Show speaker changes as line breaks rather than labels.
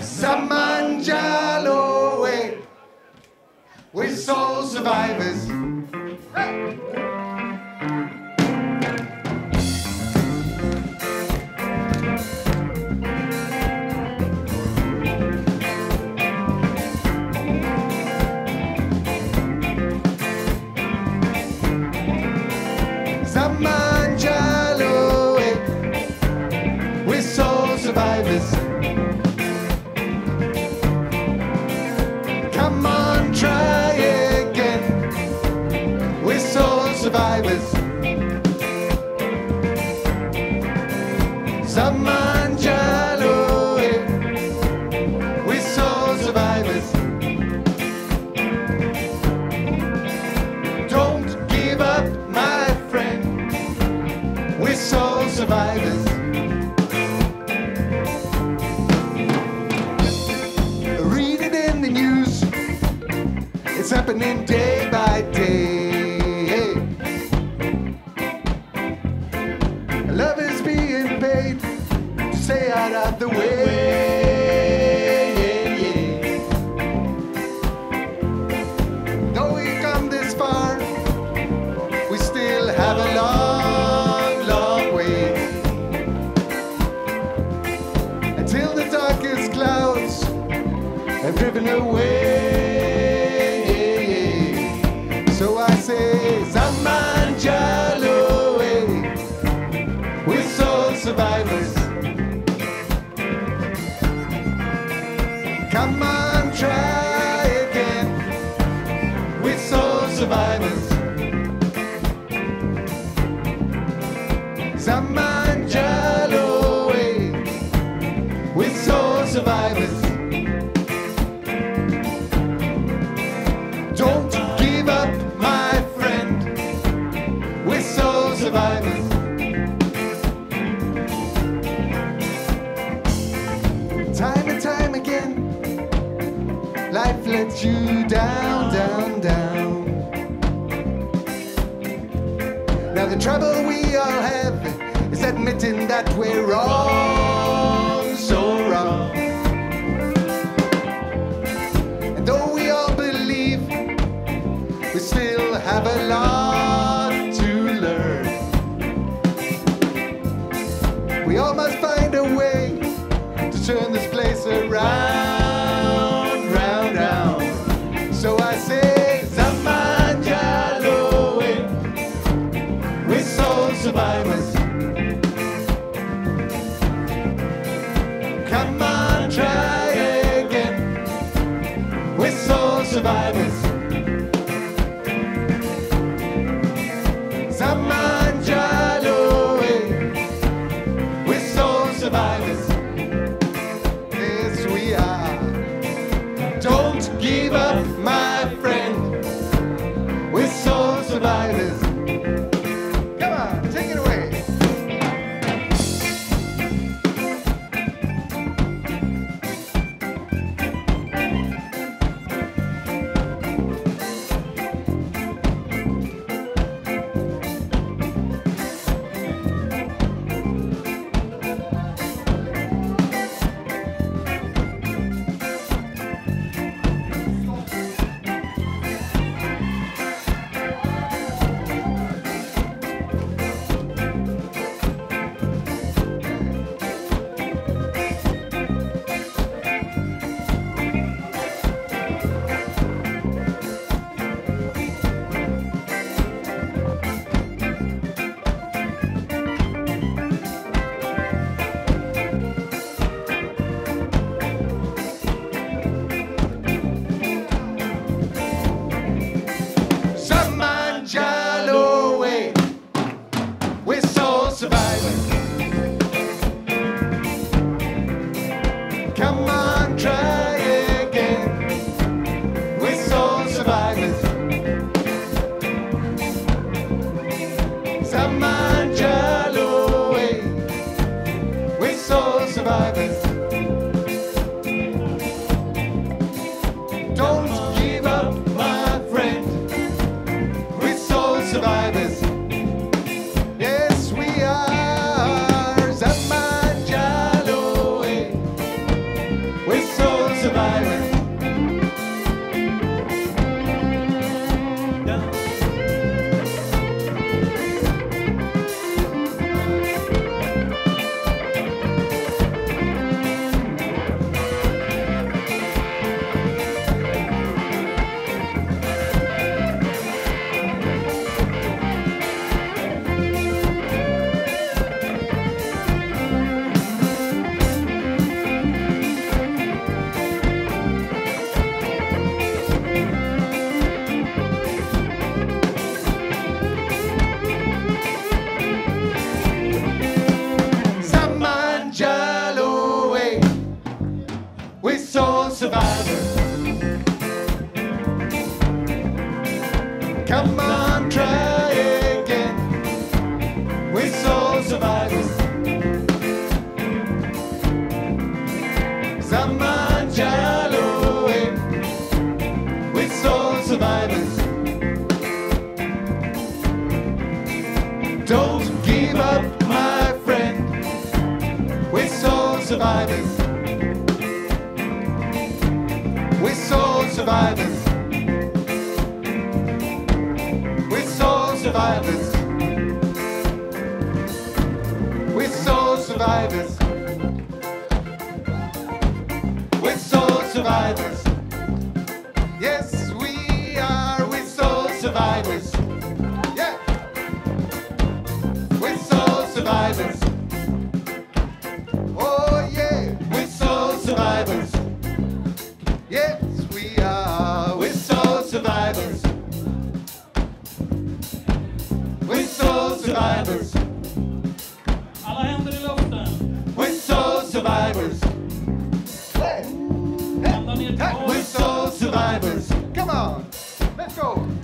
Samanjalo eh, way. We're soul survivors. Samanjalo happening day by day. Love is being paid to stay out of the way. Though we've come this far, we still have a long, long way until the darkest clouds have driven away. Try again. We're soul survivors. Life lets you down, down, down. Now the trouble we all have is admitting that we're wrong, so wrong. We're survivors. We're soul survivors. Yes, we are. Don't give up, my Don't give up, my friend. We're soul survivors. We're soul survivors. We're soul survivors. Survivors.
Alla händer i luften.
We're soul survivors. Hey,
Ända ner
We're soul survivors. Come on, let's go.